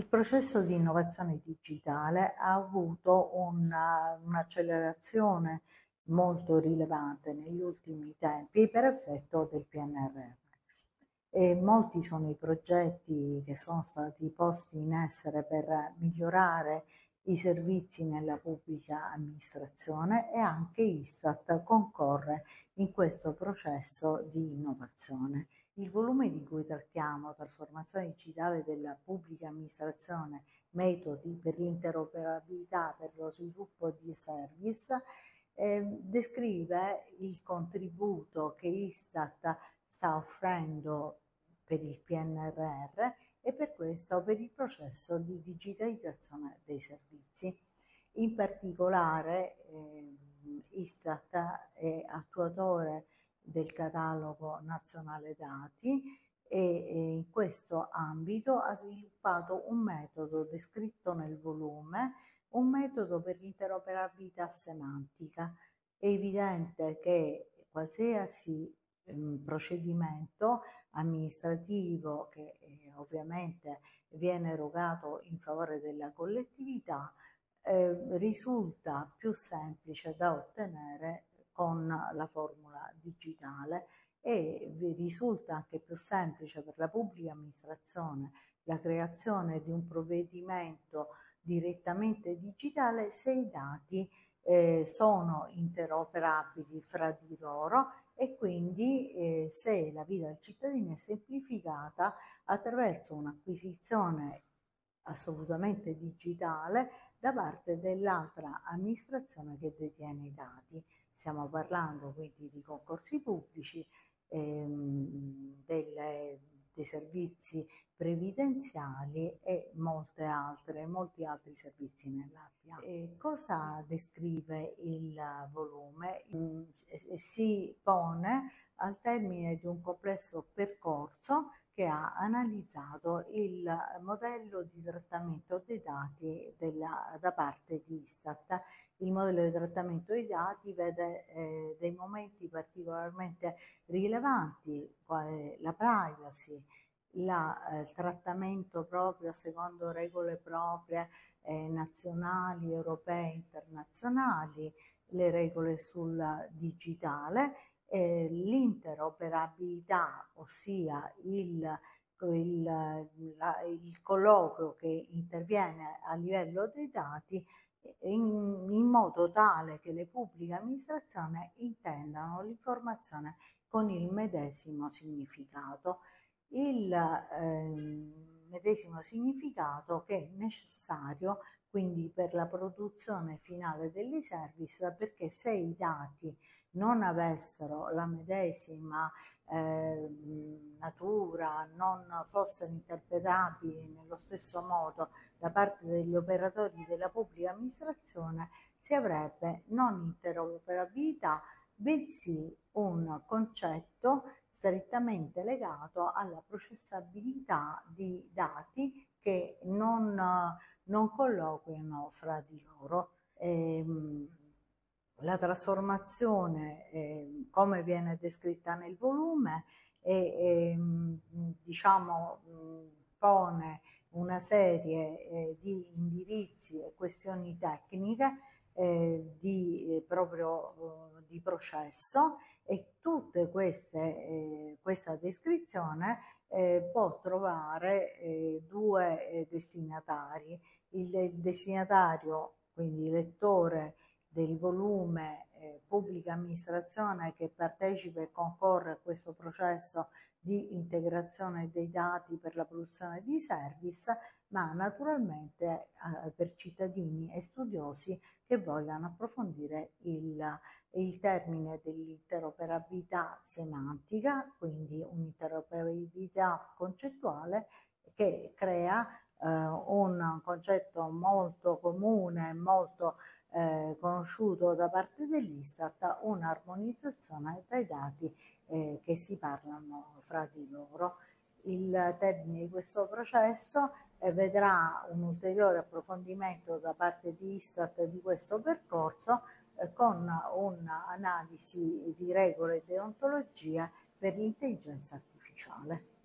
Il processo di innovazione digitale ha avuto un'accelerazione molto rilevante negli ultimi tempi per effetto del PNRR. E molti sono i progetti che sono stati posti in essere per migliorare i servizi nella pubblica amministrazione e anche Istat concorre in questo processo di innovazione. Il volume di cui trattiamo, trasformazione digitale della pubblica amministrazione, metodi per l'interoperabilità, per lo sviluppo di service, eh, descrive il contributo che Istat sta offrendo per il PNRR e per questo per il processo di digitalizzazione dei servizi. In particolare eh, Istat è attuatore del catalogo nazionale dati e in questo ambito ha sviluppato un metodo descritto nel volume, un metodo per l'interoperabilità semantica. È evidente che qualsiasi ehm, procedimento amministrativo che eh, ovviamente viene erogato in favore della collettività eh, risulta più semplice da ottenere con la formula digitale e vi risulta anche più semplice per la pubblica amministrazione la creazione di un provvedimento direttamente digitale se i dati eh, sono interoperabili fra di loro e quindi eh, se la vita del cittadino è semplificata attraverso un'acquisizione assolutamente digitale da parte dell'altra amministrazione che detiene i dati. Stiamo parlando quindi di concorsi pubblici, ehm, delle, dei servizi previdenziali e molte altre, molti altri servizi nell'appia. cosa descrive il volume? Mm, si pone al termine di un complesso percorso che ha analizzato il modello di trattamento dei dati della, da parte di Istat. Il modello di trattamento dei dati vede eh, dei momenti particolarmente rilevanti, quale la privacy, la, eh, il trattamento proprio secondo regole proprie eh, nazionali, europee, internazionali, le regole sul digitale, eh, l'interoperabilità, ossia il, il, la, il colloquio che interviene a livello dei dati in, in, modo tale che le pubbliche amministrazioni intendano l'informazione con il medesimo significato il eh, medesimo significato che è necessario quindi per la produzione finale degli service perché se i dati non avessero la medesima eh, natura, non fossero interpretabili nello stesso modo da parte degli operatori della pubblica amministrazione, si avrebbe non interoperabilità, bensì un concetto strettamente legato alla processabilità di dati che non, non colloquiano fra di loro. Ehm, la trasformazione, eh, come viene descritta nel volume, e, e, diciamo, pone una serie eh, di indirizzi e questioni tecniche eh, di, eh, proprio eh, di processo e tutta eh, questa descrizione eh, può trovare due destinatari. Il, il, destinatario, quindi il lettore del volume pubblica amministrazione che partecipa e concorre a questo processo di integrazione dei dati per la produzione di service, ma naturalmente eh, per cittadini e studiosi che vogliano approfondire il, il termine dell'interoperabilità semantica, quindi un'interoperabilità concettuale che crea eh, un concetto molto comune, molto eh, conosciuto da parte dell'Istat, un'armonizzazione dai dati eh, che si parlano fra di loro. Il termine di questo processo vedrà un ulteriore approfondimento da parte di Istat di questo percorso eh, con un'analisi di regole e deontologia per l'intelligenza artificiale.